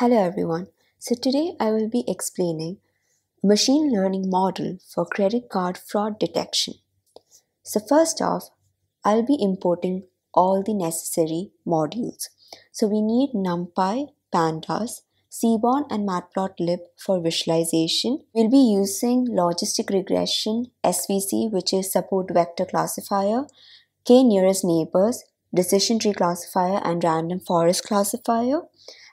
Hello everyone. So today I will be explaining machine learning model for credit card fraud detection. So first off, I'll be importing all the necessary modules. So we need NumPy, Pandas, Seaborn and Matplotlib for visualization. We'll be using logistic regression, SVC, which is support vector classifier, k nearest neighbors, decision tree classifier, and random forest classifier.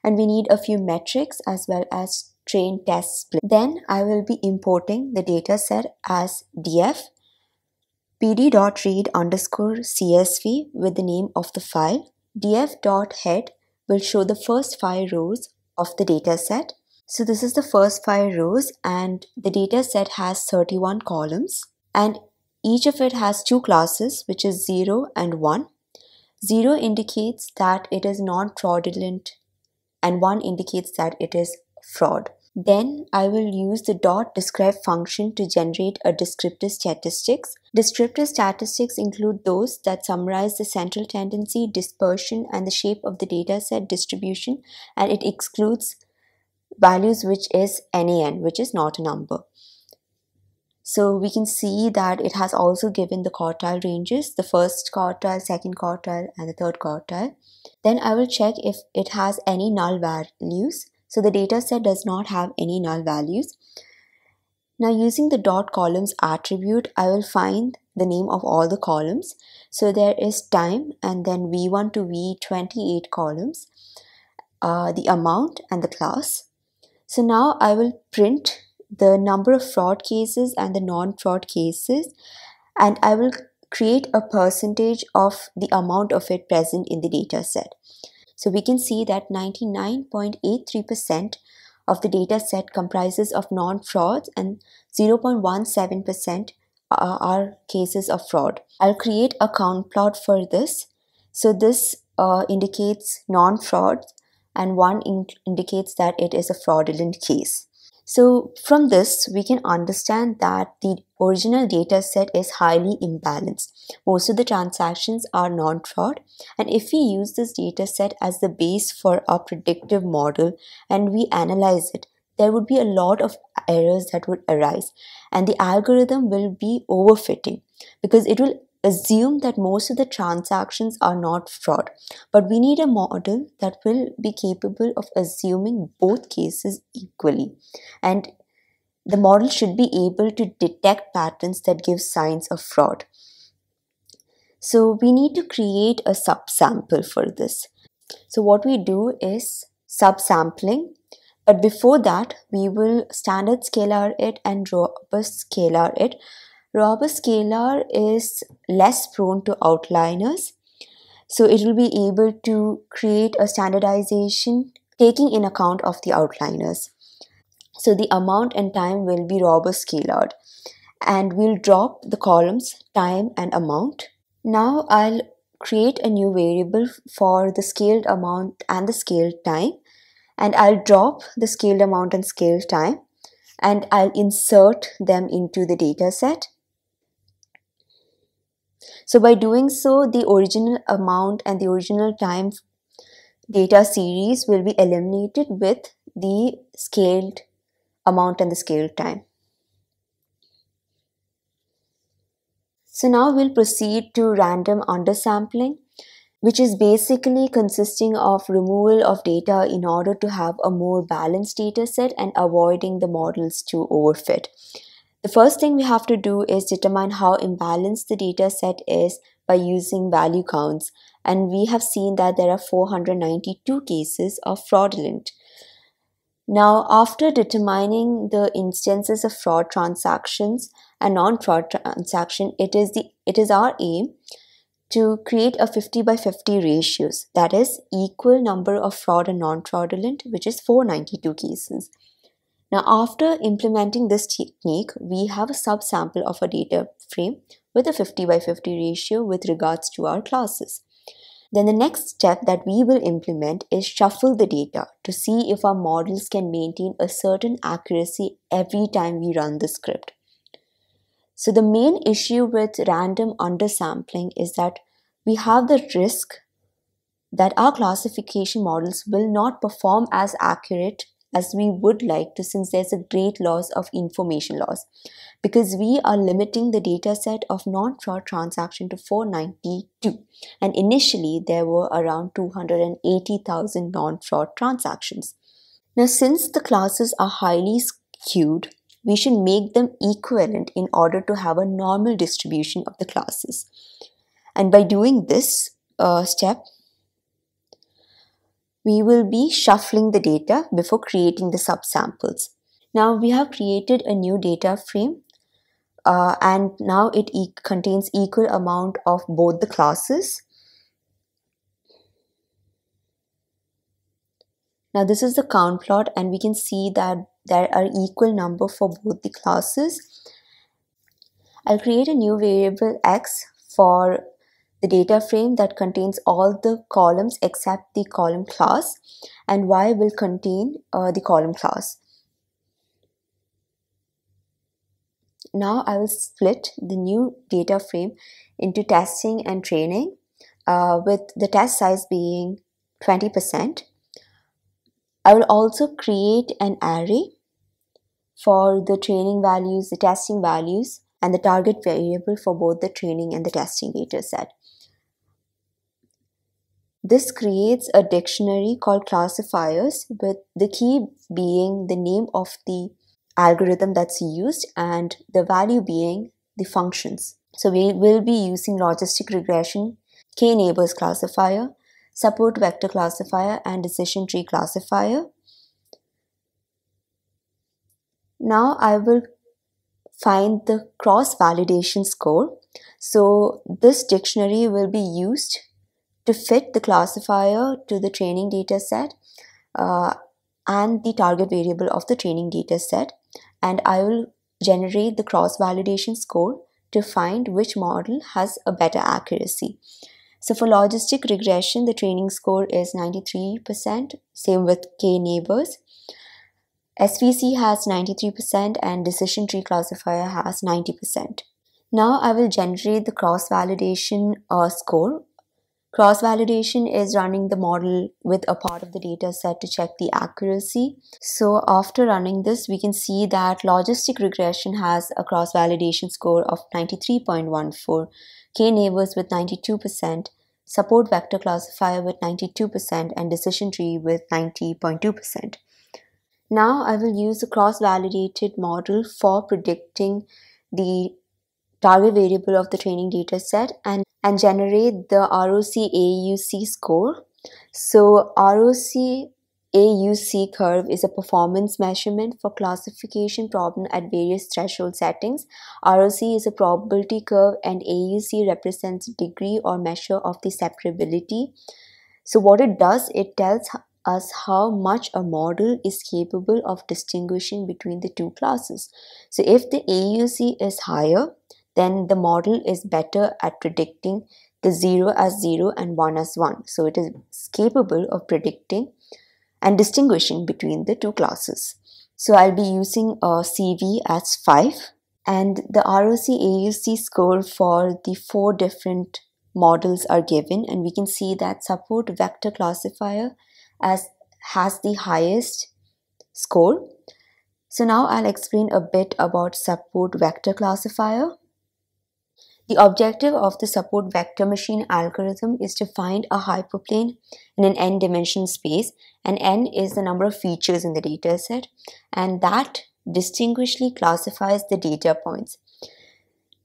And we need a few metrics as well as train test split. Then I will be importing the data set as df pd.read underscore csv with the name of the file. df.head will show the first five rows of the data set. So this is the first five rows and the data set has 31 columns and each of it has two classes which is 0 and 1. 0 indicates that it is non-fraudulent and 1 indicates that it is fraud. Then I will use the dot describe function to generate a descriptive statistics. Descriptive statistics include those that summarize the central tendency, dispersion, and the shape of the dataset distribution, and it excludes values which is NAN, which is not a number. So we can see that it has also given the quartile ranges, the first quartile, second quartile, and the third quartile. Then I will check if it has any null values. So the data set does not have any null values. Now using the dot columns attribute, I will find the name of all the columns. So there is time and then V1 to V28 columns, uh, the amount and the class. So now I will print the number of fraud cases and the non-fraud cases and I will create a percentage of the amount of it present in the data set. So we can see that 99.83% of the data set comprises of non-frauds and 0.17% are cases of fraud. I'll create a count plot for this. So this uh, indicates non-fraud and one in indicates that it is a fraudulent case. So from this, we can understand that the original data set is highly imbalanced. Most of the transactions are non-fraud. And if we use this data set as the base for our predictive model and we analyze it, there would be a lot of errors that would arise and the algorithm will be overfitting because it will assume that most of the transactions are not fraud, but we need a model that will be capable of assuming both cases equally. And the model should be able to detect patterns that give signs of fraud. So we need to create a subsample for this. So what we do is subsampling. But before that, we will standard scalar it and draw a scalar it Robust scalar is less prone to outliers. So it will be able to create a standardization taking in account of the outliers. So the amount and time will be scalared and we'll drop the columns time and amount. Now I'll create a new variable for the scaled amount and the scaled time and I'll drop the scaled amount and scaled time and I'll insert them into the data set so by doing so, the original amount and the original time data series will be eliminated with the scaled amount and the scaled time. So now we'll proceed to random undersampling, which is basically consisting of removal of data in order to have a more balanced data set and avoiding the models to overfit. The first thing we have to do is determine how imbalanced the data set is by using value counts. And we have seen that there are 492 cases of fraudulent. Now, after determining the instances of fraud transactions and non-fraud transaction, it is the it is our aim to create a 50 by 50 ratios that is equal number of fraud and non-fraudulent which is 492 cases now, after implementing this technique, we have a subsample of a data frame with a 50 by 50 ratio with regards to our classes. Then the next step that we will implement is shuffle the data to see if our models can maintain a certain accuracy every time we run the script. So the main issue with random undersampling is that we have the risk that our classification models will not perform as accurate as we would like to since there's a great loss of information loss because we are limiting the data set of non-fraud transaction to 492 and initially there were around 280,000 non-fraud transactions. Now since the classes are highly skewed, we should make them equivalent in order to have a normal distribution of the classes. And by doing this uh, step, we will be shuffling the data before creating the subsamples. Now we have created a new data frame uh, and now it e contains equal amount of both the classes. Now this is the count plot and we can see that there are equal number for both the classes. I'll create a new variable x for the data frame that contains all the columns except the column class and y will contain uh, the column class. Now I will split the new data frame into testing and training uh, with the test size being 20%. I will also create an array for the training values, the testing values, and the target variable for both the training and the testing data set. This creates a dictionary called classifiers with the key being the name of the algorithm that's used and the value being the functions. So we will be using logistic regression, k-neighbors classifier, support vector classifier and decision tree classifier. Now I will find the cross validation score. So this dictionary will be used to fit the classifier to the training data set uh, and the target variable of the training data set and I will generate the cross validation score to find which model has a better accuracy. So for logistic regression, the training score is 93%, same with k-neighbors. SVC has 93% and decision tree classifier has 90%. Now I will generate the cross validation uh, score Cross validation is running the model with a part of the data set to check the accuracy. So after running this, we can see that logistic regression has a cross validation score of 93.14, k-neighbors with 92%, support vector classifier with 92%, and decision tree with 90.2%. Now I will use the cross-validated model for predicting the target variable of the training data set and and generate the ROC AUC score. So ROC AUC curve is a performance measurement for classification problem at various threshold settings. ROC is a probability curve and AUC represents degree or measure of the separability. So what it does, it tells us how much a model is capable of distinguishing between the two classes. So if the AUC is higher, then the model is better at predicting the 0 as 0 and 1 as 1. So it is capable of predicting and distinguishing between the two classes. So I'll be using a CV as 5 and the ROC AUC score for the four different models are given and we can see that support vector classifier as has the highest score. So now I'll explain a bit about support vector classifier. The objective of the support vector machine algorithm is to find a hyperplane in an n-dimensional space and n is the number of features in the data set and that distinguishedly classifies the data points.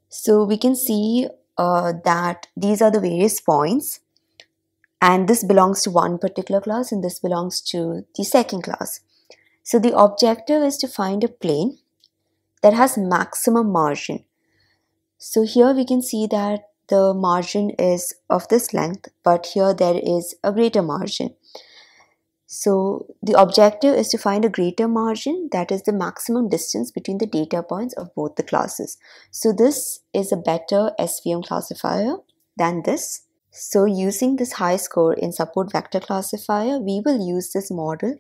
So we can see uh, that these are the various points and this belongs to one particular class and this belongs to the second class. So the objective is to find a plane that has maximum margin so here we can see that the margin is of this length, but here there is a greater margin. So the objective is to find a greater margin that is the maximum distance between the data points of both the classes. So this is a better SVM classifier than this. So using this high score in support vector classifier, we will use this model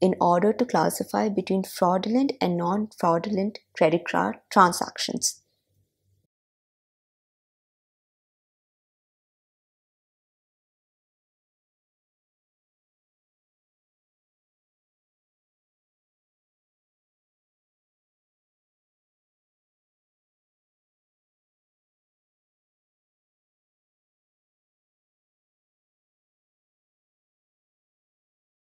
in order to classify between fraudulent and non-fraudulent credit card transactions.